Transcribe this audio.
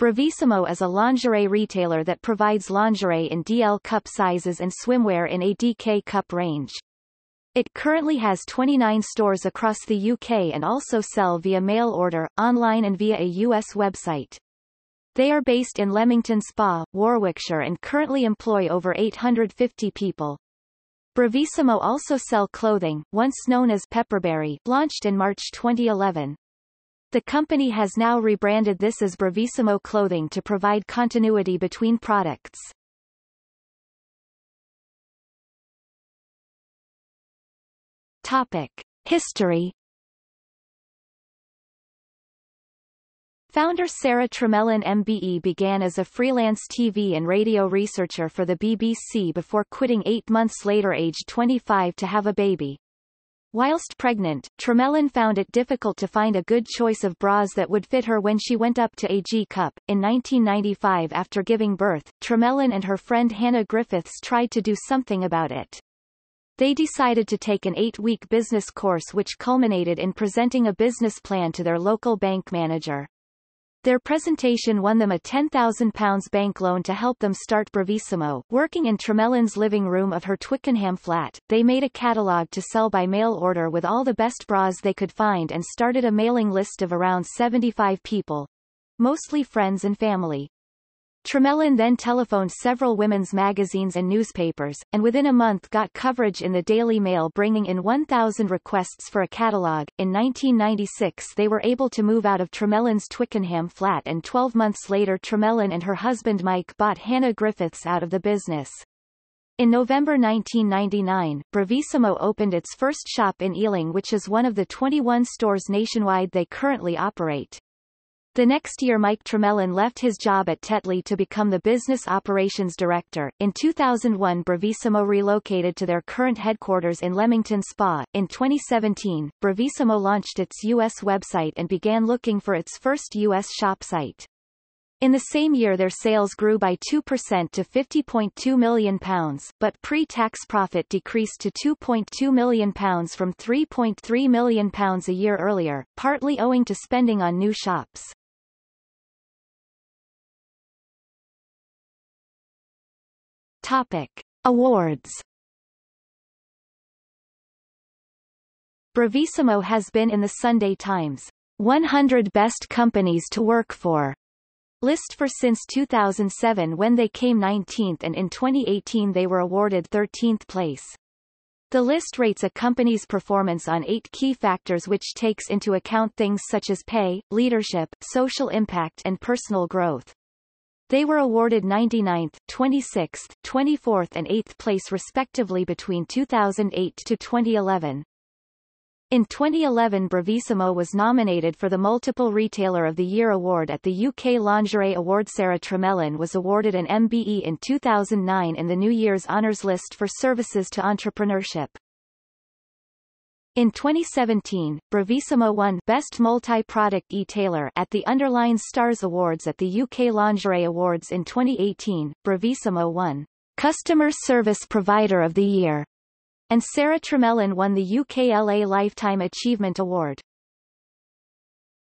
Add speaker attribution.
Speaker 1: Bravissimo is a lingerie retailer that provides lingerie in DL cup sizes and swimwear in a DK cup range. It currently has 29 stores across the UK and also sell via mail order, online and via a US website. They are based in Leamington Spa, Warwickshire and currently employ over 850 people. Bravissimo also sell clothing, once known as Pepperberry, launched in March 2011. The company has now rebranded this as Bravissimo Clothing to provide continuity between products. Topic. History Founder Sarah Tremellen MBE began as a freelance TV and radio researcher for the BBC before quitting eight months later aged 25 to have a baby. Whilst pregnant, Tremellen found it difficult to find a good choice of bras that would fit her when she went up to AG Cup. In 1995 after giving birth, Tremellen and her friend Hannah Griffiths tried to do something about it. They decided to take an eight-week business course which culminated in presenting a business plan to their local bank manager. Their presentation won them a £10,000 bank loan to help them start Bravissimo. Working in Tremellen's living room of her Twickenham flat, they made a catalogue to sell by mail order with all the best bras they could find and started a mailing list of around 75 people. Mostly friends and family. Tremellen then telephoned several women's magazines and newspapers, and within a month got coverage in the Daily Mail bringing in 1,000 requests for a catalogue. In 1996 they were able to move out of Tremellen's Twickenham flat and 12 months later Tremellen and her husband Mike bought Hannah Griffiths out of the business. In November 1999, Bravissimo opened its first shop in Ealing which is one of the 21 stores nationwide they currently operate. The next year Mike Tremellen left his job at Tetley to become the business operations director. In 2001 Bravissimo relocated to their current headquarters in Leamington Spa. In 2017, Bravissimo launched its U.S. website and began looking for its first U.S. shop site. In the same year their sales grew by 2% to £50.2 million, but pre-tax profit decreased to £2.2 million from £3.3 million a year earlier, partly owing to spending on new shops. Topic. Awards Bravissimo has been in the Sunday Times 100 Best Companies to Work For list for since 2007 when they came 19th and in 2018 they were awarded 13th place. The list rates a company's performance on eight key factors which takes into account things such as pay, leadership, social impact and personal growth. They were awarded 99th, 26th, 24th and 8th place respectively between 2008 to 2011. In 2011 Bravissimo was nominated for the Multiple Retailer of the Year award at the UK Lingerie Award. Sarah Tremellen was awarded an MBE in 2009 in the New Year's Honours List for services to entrepreneurship. In 2017, Bravissimo won Best Multi-Product E-Tailer at the Underline Stars Awards at the UK Lingerie Awards in 2018. Bravissimo won Customer Service Provider of the Year, and Sarah Tremellen won the UK LA Lifetime Achievement Award.